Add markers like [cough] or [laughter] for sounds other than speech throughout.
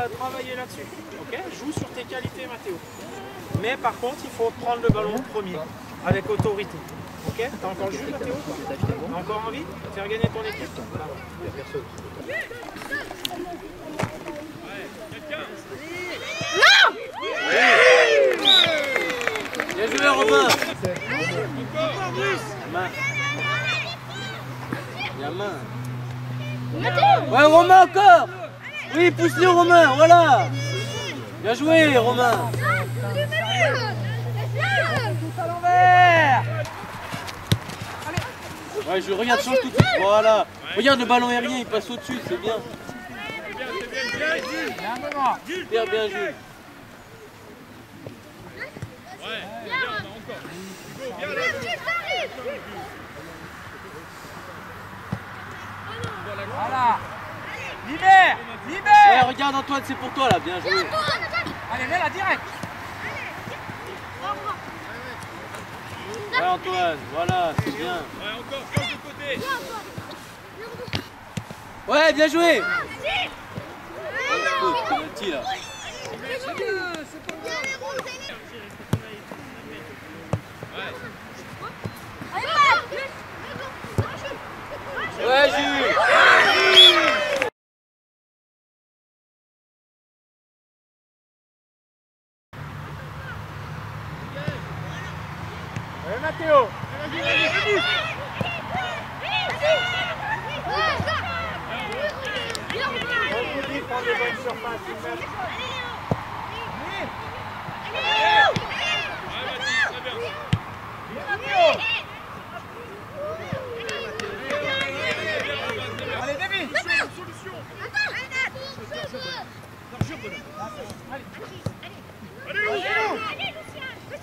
va travailler là-dessus. Ok Joue sur tes qualités, Mathéo. Mais par contre, il faut prendre le ballon premier, avec autorité. Ok T'as encore le jus, Mathéo T'as encore envie de faire gagner ton équipe Bien joué Romain Main. Bien main. Ouais Romain encore Oui pousse-le Romain, voilà. Bien joué Romain. Ouais je regarde change tout de suite, voilà. Regarde le ballon aérien il passe au-dessus, c'est bien. Super bien Jules Voilà Libère Ouais Libère regarde Antoine c'est pour toi là, bien joué. Allez, mets-la direct. Ouais Antoine, voilà, c'est bien. Ouais, encore, change de côté. Ouais bien joué. Oh, penalty là Ouais Jules Allez, Mathéo On vous dit, prendre des bonnes surfaces, une mètre. Allez, David Mais tourne-toi pas Tu vois bien qu'il est en pied Contrôle, contrôle Eh, Plus vite, Seb. Allez, Léo Allez, Lou, allez Allez, prends-la en passant, Joanne Allez, t'as des copains, t'as des copains, vas-y, c'est hors jeu Allez.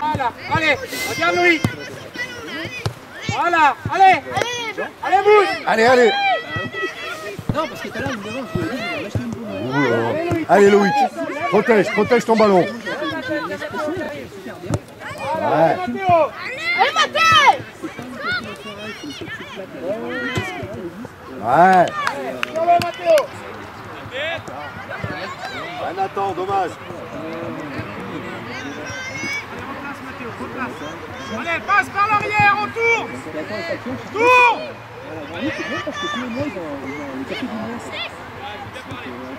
Voilà, allez, regarde Louis Voilà, allez Allez, bouge Allez, allez Non parce que tout à l'heure évidemment je voulais dire, lâcher une boule. Allez, Loïc Protège, protège ton ballon Ouais. Mathéo Ouais. Ouais, Nathan, dommage. Allez, passe par l'arrière, on tourne. Tourne.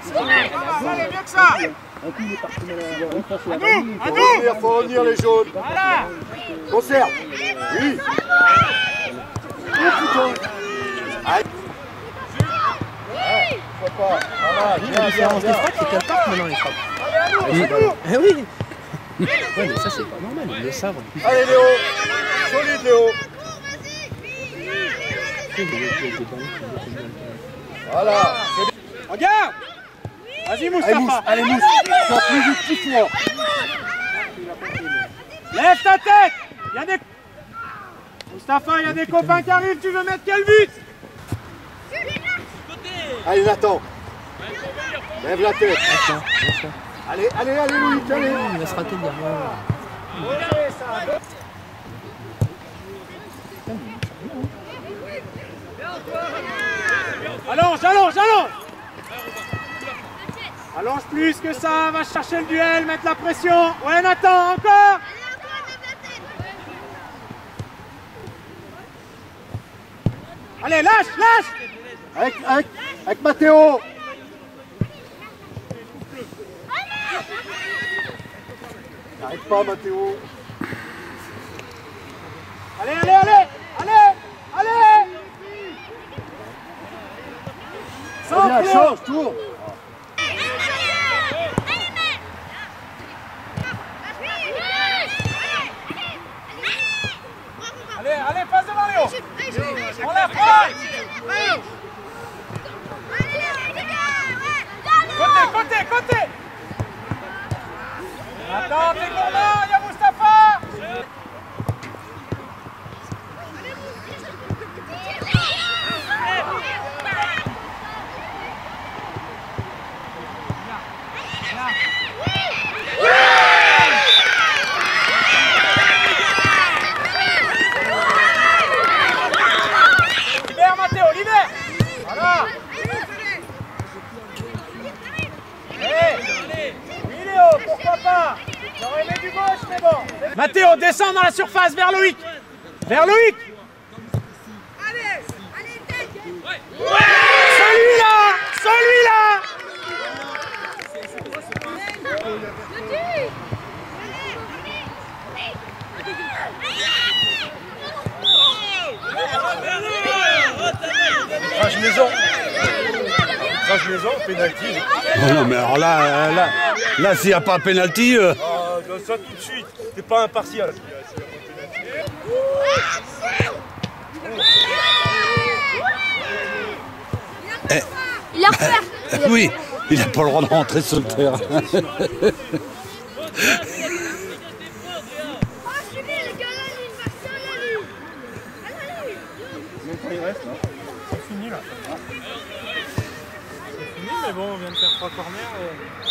Ça va, allez, mieux que ça. À nous, à nous. Revenir, faut revenir les jaunes. Voilà. Conserve Oui Oh Aïe Faut pas Voilà, bien, bien, bien c'est qu'elle part maintenant les frappes. Allez, nous Eh oui Ouais mais ça c'est pas normal, ils le savent. Allez Léo Solide Léo Voilà Regarde Vas-y Allez, Moustapha. Mousse, allez, Mousse. Plus vite. Lève ta tête Il y a des... Mustapha, il y a des copains qui arrivent, tu veux mettre quel but? Allez, Nathan. Lève la tête. Allez, allez, allez, Loïc, allez. Il va se rater derrière. Allonge, allonge, allonge Allonge plus que ça, va chercher le duel, mettre la pression. Ouais Nathan, encore Allez, lâche, lâche Avec, avec, avec Mathéo. N'arrête pas, Mathéo. Allez, allez, allez Allez Allez Sans change, tourne. Allez, allez, passe devant Léo On la prend Côté, côté, côté Attends, t'es gourmand, il y a Moustapha Libère Mathéo, libère Voilà Allez Oui Léo, pourquoi pas J'aurais aimé du gauche, mais bon Mathéo, descends dans la surface, vers Loïc Vers Loïc Celui-là Celui-là Crache maison. Crache maison, pénalty. Oh non, mais alors là, là, là s'il n'y a pas pénalty, euh, Ah, ça tout de suite. T'es pas impartial. Il a refait oui, il n'a pas le droit de rentrer sur le terrain. Oh. [laughs] C'est fini là. C'est fini mais bon on vient de faire trois corners. et-